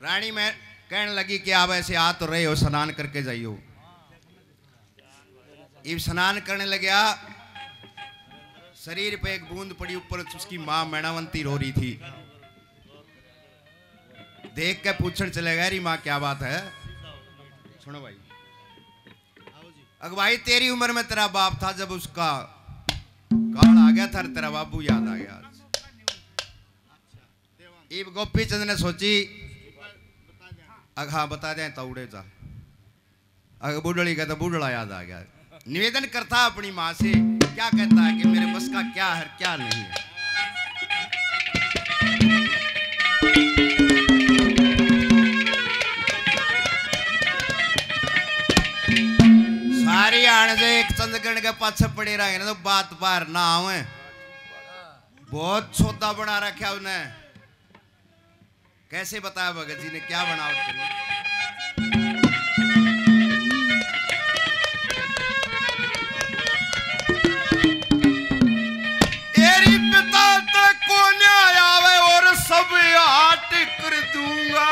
रानी, मैं कहने लगी कि आप ऐसे आ तो रहे हो, स्नान करके जाइयो। इब स्नान करने लगा शरीर पे एक बूंद पड़ी ऊपर, उसकी माँ मैणावंती रो रही थी। देख के पूछने चले गए री माँ, क्या बात है? सुनो भाई। अग भाई, तेरी उम्र में तेरा बाप था जब उसका काल आ गया था, तेरा बाबू याद आ गया इब गोपी चंद ने सोची हाँ बता दें तो उड़े जा। अगर बुढ़ड़ी कहता तो बुढ़ड़ा याद आ गया। निवेदन करता अपनी माँ से, क्या कहता है कि मेरे बस का क्या है, क्या नहीं है? सारी आने से एक चंद्रगढ़ के पाछे पड़े रहे तो बात बाहर ना आवे। बहुत छोटा बना रखा उन्हें। कैसे बताया भगत जी ने? क्या बनावट करी? सब हाट कर दूँगा।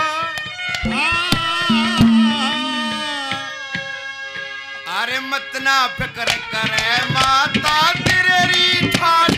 अरे मत ना फ़िक्र करे माता, तेरी ठाठ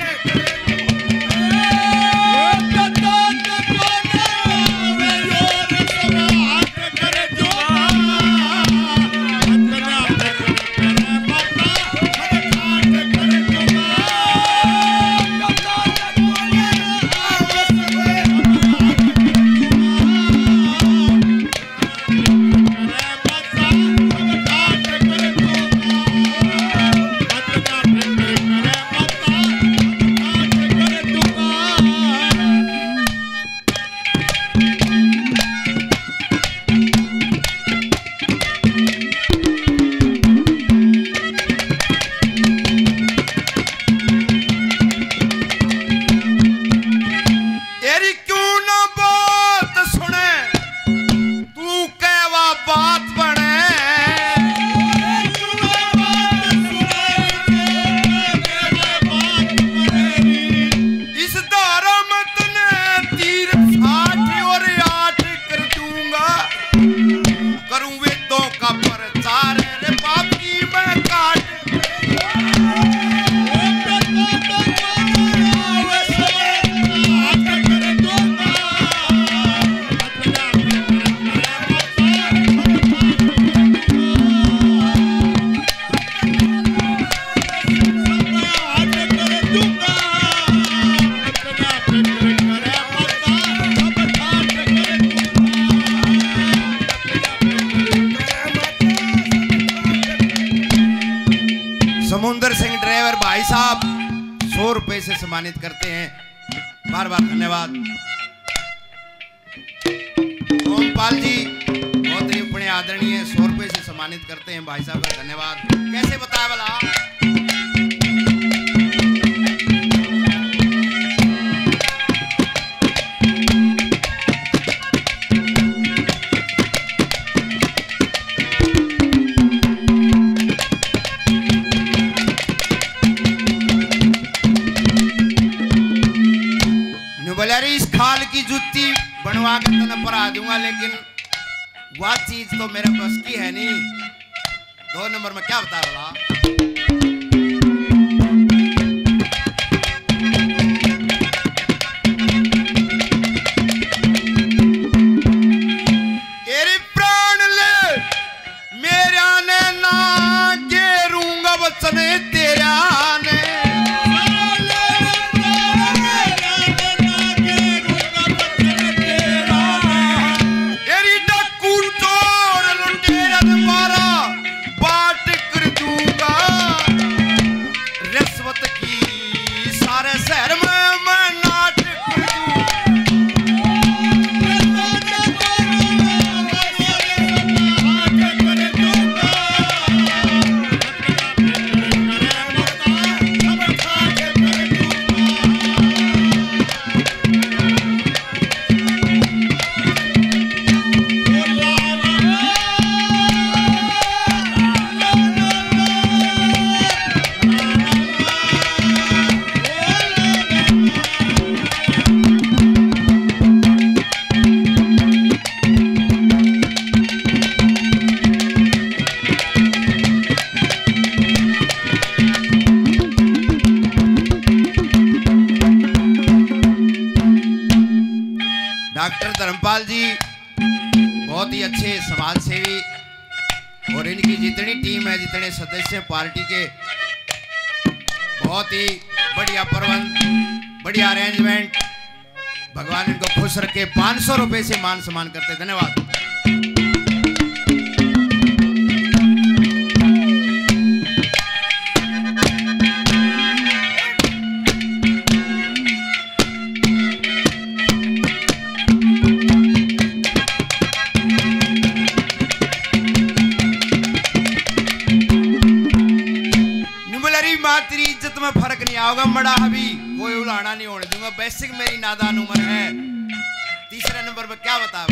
सौ सम्मानित करते हैं। बार बार धन्यवाद। ओमपाल जी, बहुत ही अपने आदरणीय सौ रुपये से सम्मानित करते हैं। भाई साहब का धन्यवाद। कैसे बताया भला? जूती बनवा के तन आ दूँगा, लेकिन वह चीज़ तो मेरे बस की है नहीं। दो नंबर में क्या बता रहा प्राण ले, मेरा ने ना गेरूँगा वचन डॉक्टर धर्मपाल जी, बहुत ही अच्छे समाज सेवी और इनकी जितनी टीम है, जितने सदस्य पार्टी के, बहुत ही बढ़िया प्रबंध, बढ़िया अरेंजमेंट भगवान इनको खुश रखे, पाँच सौ रुपये से मान सम्मान करते धन्यवाद। होगा मड़ा हबी। कोई उलाना नहीं होने दूँगा। बेसिक मेरी नादान उम्र है। तीसरे नंबर पर क्या बता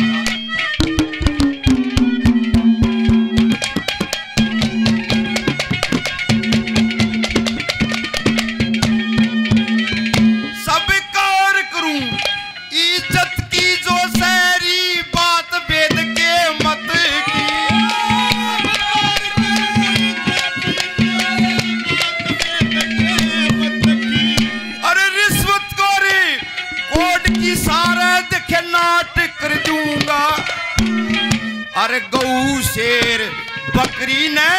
अरे गऊ शेर बकरी ने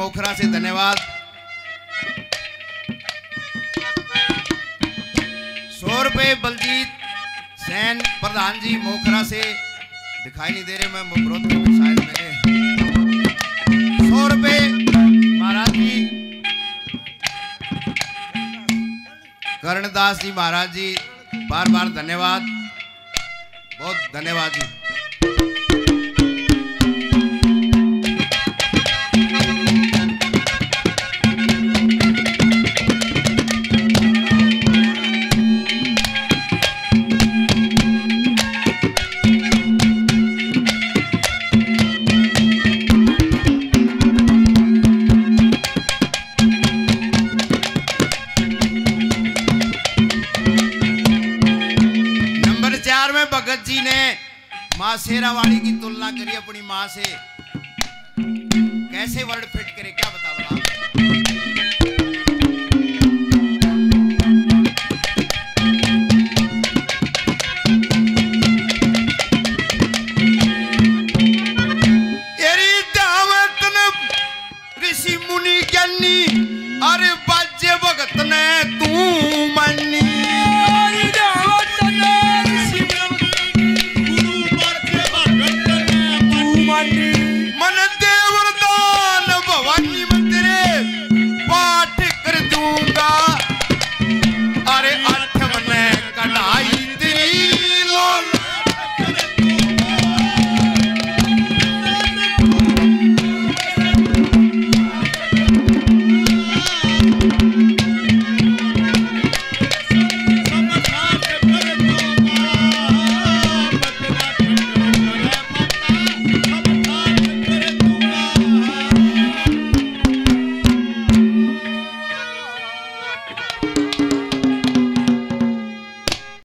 मोखरा से धन्यवाद। सौ रुपये बलजीत सैन प्रधान जी मोखरा से दिखाई नहीं दे रहे, मैं मुबरोत शायद मैंने सौ रुपये महाराज जी, कर्णदास जी महाराज जी बार बार धन्यवाद, बहुत धन्यवाद जी। अपनी माँ से? कैसे वर्ड फिट करे? क्या